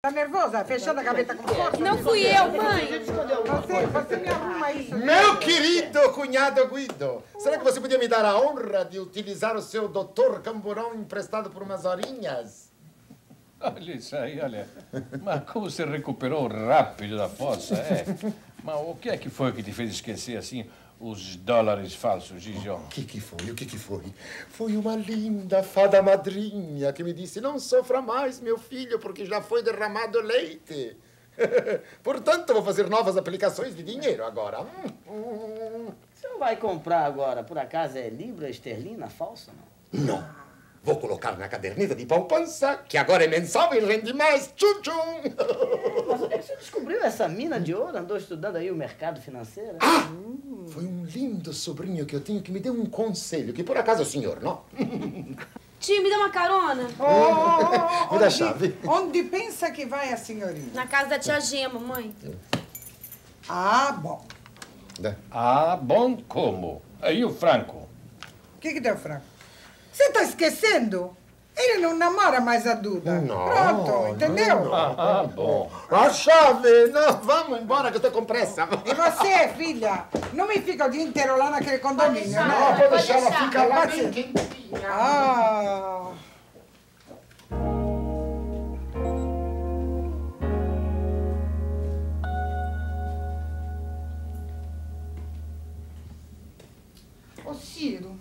Tá nervosa? Fechando a gaveta com força? Não fui eu, mãe. Você, você me arruma isso. Meu querido cunhado Guido, será que você podia me dar a honra de utilizar o seu doutor Camburão emprestado por umas horinhas? Olha isso aí, olha. Mas como você recuperou rápido da fossa, é? Mas o que é que foi que te fez esquecer, assim, os dólares falsos, Gijon? O que que foi? O que que foi? Foi uma linda fada madrinha que me disse, não sofra mais, meu filho, porque já foi derramado leite. Portanto, vou fazer novas aplicações de dinheiro agora. Hum, Você não vai comprar agora, por acaso é libra esterlina falsa, não? Não. Vou colocar na caderneta de poupança, que agora é mensal e rende mais. Tchum, tchum. Mas onde é que você descobriu essa mina de ouro? Andou estudando aí o mercado financeiro? Ah! Foi um lindo sobrinho que eu tenho que me deu um conselho, que por acaso é o senhor, não? Tio, me dá uma carona. Oh, oh, oh, Me dá a onde- chave. Onde pensa que vai a senhorinha? Na casa da tia Gema, mãe. Ah, bom. Ah, bom como? Aí o Franco. O que que deu, Franco? Você tá esquecendo? Ele não namora mais a Duda. Não, Pronto, entendeu? Ah, bom. A chave! Não, vamos embora que eu tô com pressa. E você, filha, não me fica o dia inteiro lá naquele condomínio, Não, né? pode deixar, ela fica lá bem quentinha. Ah. Ô, Ciro,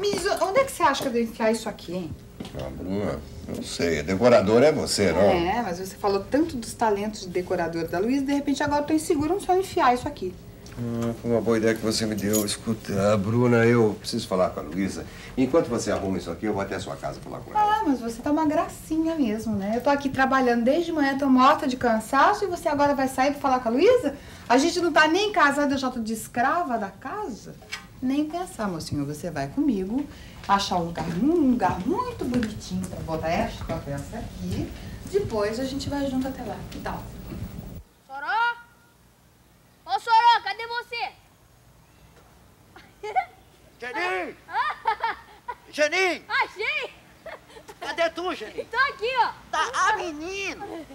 diz, onde é que você acha que eu devo enfiar isso aqui, hein? Ah, Bruna, não sei. Decorador é você, não? É, mas você falou tanto dos talentos de decorador da Luísa, de repente agora eu tô insegura, não sei enfiar isso aqui. Ah, foi uma boa ideia que você me deu. Escuta, Bruna, eu preciso falar com a Luísa. Enquanto você arruma isso aqui, eu vou até a sua casa falar com ela. Ah, mas você tá uma gracinha mesmo, né? Eu tô aqui trabalhando desde manhã, tô morta de cansaço, e você agora vai sair pra falar com a Luísa? A gente não tá nem casada, eu já tô de escrava da casa? Nem pensar, mocinho, você vai comigo, achar um lugar, um lugar muito bonitinho pra botar esta peça aqui. Depois a gente vai junto até lá. Que tal? Soró? Ô, Soró, cadê você? Geninho! Geninho! Achei! Cadê tu, Geninho? Tô aqui, ó. Tá, ah, menino!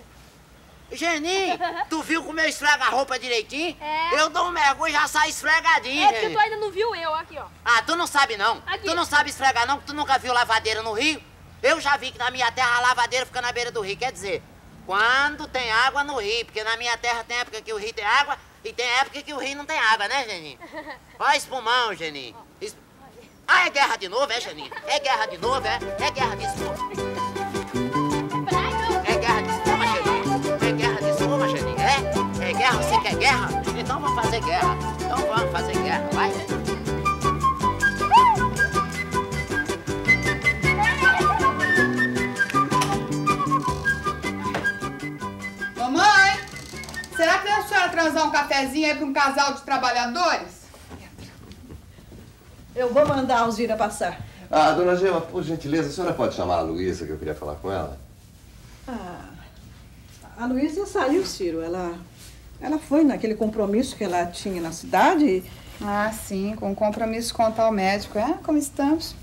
Geninho, tu viu como eu esfrego a roupa direitinho? É. Eu dou um mergulho e já sai esfregadinho, É porque tu ainda não viu eu, aqui, ó. Ah, tu não sabe não. Aqui. Tu não sabe esfregar não, porque tu nunca viu lavadeira no rio. Eu já vi que na minha terra a lavadeira fica na beira do rio. Quer dizer, quando tem água no rio, porque na minha terra tem época que o rio tem água e tem época que o rio não tem água, né, Geninho? Olha espumão, Geninho. Es- Ah, é guerra de novo, é, Geninho? É guerra de novo, é? É guerra de espuma. Quer guerra? Então vamos fazer guerra. Então vamos fazer guerra, vai. Mamãe, será que a senhora transar um cafezinho aí pra um casal de trabalhadores? Eu vou mandar a Alzira passar. Ah, dona Gema, por gentileza, a senhora pode chamar a Luísa, que eu queria falar com ela? Ah, a Luísa saiu, Ciro. Ela, ela foi naquele compromisso que ela tinha na cidade. Ah, sim, com compromisso com o tal médico. É, como estamos?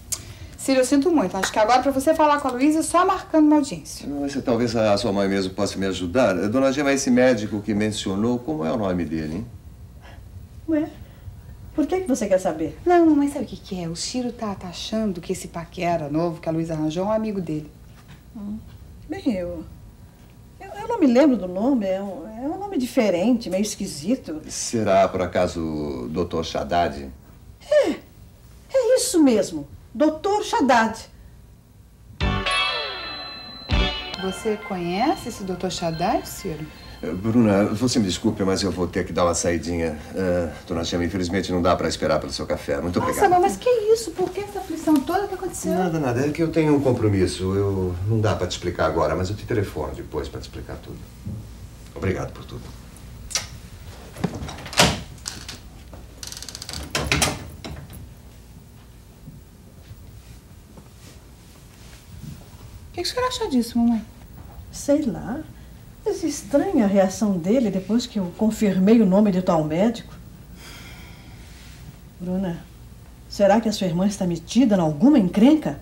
Ciro, eu sinto muito. Acho que agora pra você falar com a Luísa, é só marcando uma audiência. Mas talvez a sua mãe mesmo possa me ajudar. Dona Gema, esse médico que mencionou, como é o nome dele, hein? Ué, por que, que você quer saber? Não, mas sabe o que, que é? O Ciro tá, tá achando que esse paquera novo que a Luísa arranjou é um amigo dele. Bem, eu, eu. eu não me lembro do nome. É um, é um nome diferente, meio esquisito. Será, por acaso, o Dr. Haddad? É isso mesmo. Doutor Haddad. Você conhece esse Dr. Shaddai, Ciro? Eh, Bruna, você me desculpe, mas eu vou ter que dar uma saidinha. Eh, dona Gema, infelizmente não dá para esperar pelo seu café. Muito Nossa, obrigado. mãe, mas que isso? Por que essa aflição toda que aconteceu? Nada, nada. É que eu tenho um compromisso. Eu não dá para te explicar agora, mas eu te telefono depois para te explicar tudo. Obrigado por tudo. O que, que a senhora acha disso, mamãe? Sei lá. Mas estranha a reação dele depois que eu confirmei o nome de tal médico. Bruna, será que a sua irmã está metida em alguma encrenca?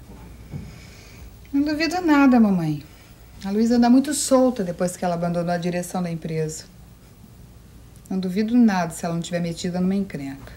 Não duvido nada, mamãe. A Luísa anda muito solta depois que ela abandonou a direção da empresa. Não duvido nada se ela não tiver metida numa encrenca.